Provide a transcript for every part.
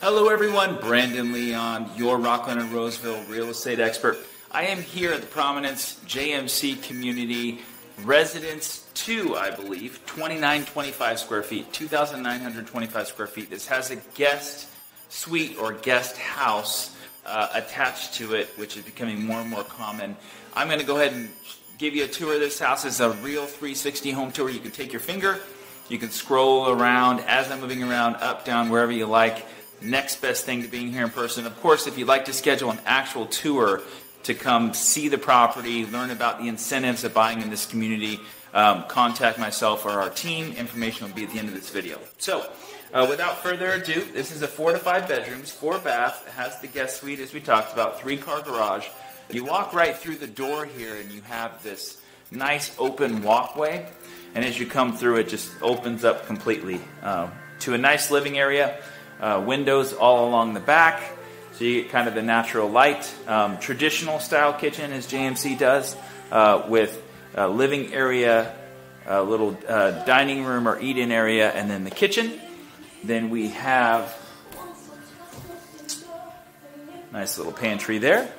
Hello, everyone. Brandon Leon, your Rocklin and Roseville real estate expert. I am here at the Prominence JMC Community Residence 2, I believe, 2925 square feet, 2,925 square feet. This has a guest suite or guest house uh, attached to it, which is becoming more and more common. I'm going to go ahead and give you a tour of this house. It's a real 360 home tour. You can take your finger, you can scroll around as I'm moving around, up, down, wherever you like. Next best thing to being here in person. Of course, if you'd like to schedule an actual tour to come see the property, learn about the incentives of buying in this community, um, contact myself or our team. Information will be at the end of this video. So, uh, without further ado, this is a four to five bedrooms, four bath, has the guest suite as we talked about, three car garage. You walk right through the door here and you have this nice open walkway. And as you come through, it just opens up completely uh, to a nice living area. Uh, windows all along the back, so you get kind of the natural light. Um, traditional style kitchen, as JMC does, uh, with a living area, a little uh, dining room or eat in area, and then the kitchen. Then we have nice little pantry there.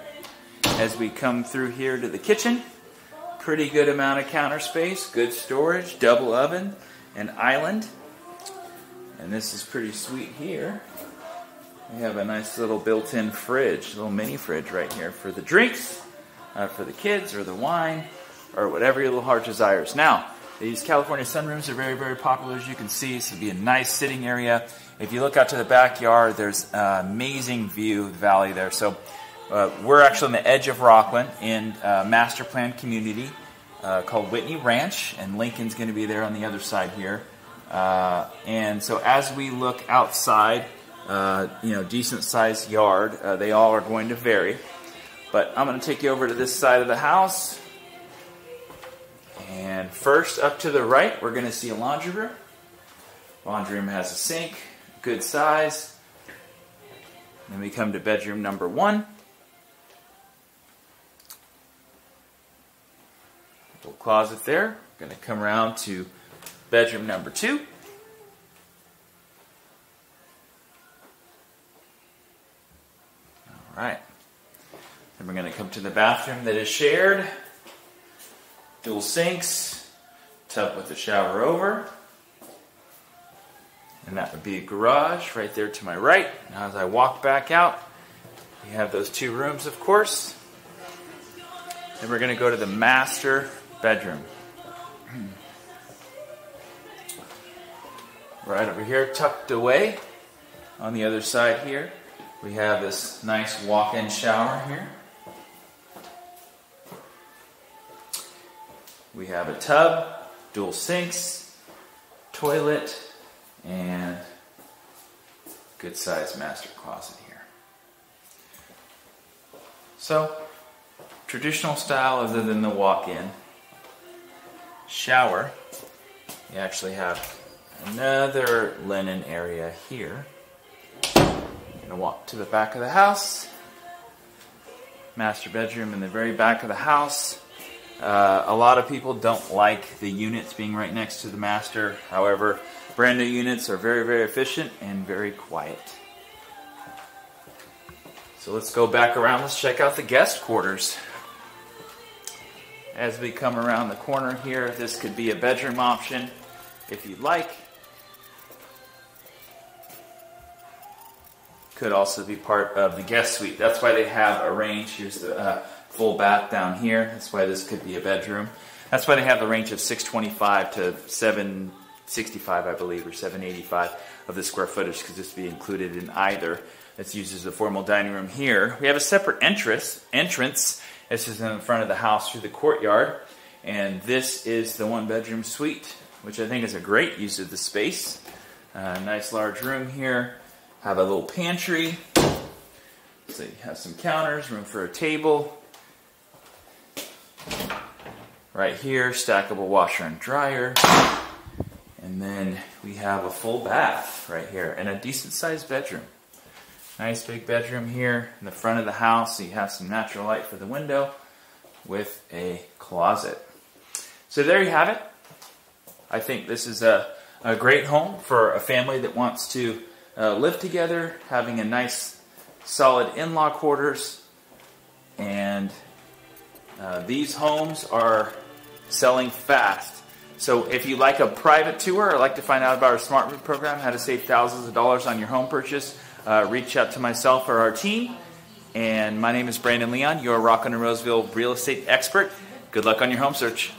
As we come through here to the kitchen, pretty good amount of counter space, good storage, double oven, and island. And this is pretty sweet here. We have a nice little built-in fridge, a little mini fridge right here for the drinks, uh, for the kids, or the wine, or whatever your little heart desires. Now, these California sunrooms are very, very popular, as you can see. This would be a nice sitting area. If you look out to the backyard, there's an amazing view of the valley there. So uh, we're actually on the edge of Rocklin in a master plan community uh, called Whitney Ranch, and Lincoln's going to be there on the other side here. Uh, and so as we look outside, uh, you know, decent sized yard, uh, they all are going to vary. But I'm going to take you over to this side of the house. And first, up to the right, we're going to see a laundry room. Laundry room has a sink, good size. Then we come to bedroom number one. Little closet there. Going to come around to bedroom number two. All right. Then we're going to come to the bathroom that is shared dual sinks, tub with a shower over. And that would be a garage right there to my right. Now, as I walk back out, you have those two rooms, of course. Then we're going to go to the master bedroom. Right over here, tucked away. On the other side here, we have this nice walk in shower here. We have a tub, dual sinks, toilet, and good sized master closet here. So, traditional style other than the walk in. Shower. You actually have another linen area here. I'm to walk to the back of the house. Master bedroom in the very back of the house. Uh, a lot of people don't like the units being right next to the master. However, brand new units are very, very efficient and very quiet. So let's go back around. Let's check out the guest quarters. As we come around the corner here, this could be a bedroom option if you'd like. Could also be part of the guest suite. That's why they have a range. Here's the uh, full bath down here. That's why this could be a bedroom. That's why they have the range of 625 to 765, I believe, or 785 of the square footage, because this would be included in either. It's used as a formal dining room here. We have a separate entrance. Entrance. This is in front of the house through the courtyard, and this is the one-bedroom suite, which I think is a great use of the space. Uh, nice large room here. Have a little pantry. So you have some counters, room for a table, Right here, stackable washer and dryer. And then we have a full bath right here and a decent sized bedroom. Nice big bedroom here in the front of the house. So you have some natural light for the window with a closet. So there you have it. I think this is a, a great home for a family that wants to uh, live together, having a nice, solid in law quarters. And uh, these homes are selling fast. So if you like a private tour or like to find out about our Smart Move program, how to save thousands of dollars on your home purchase, uh, reach out to myself or our team. And my name is Brandon Leon, your Rocklin and Roseville real estate expert. Good luck on your home search.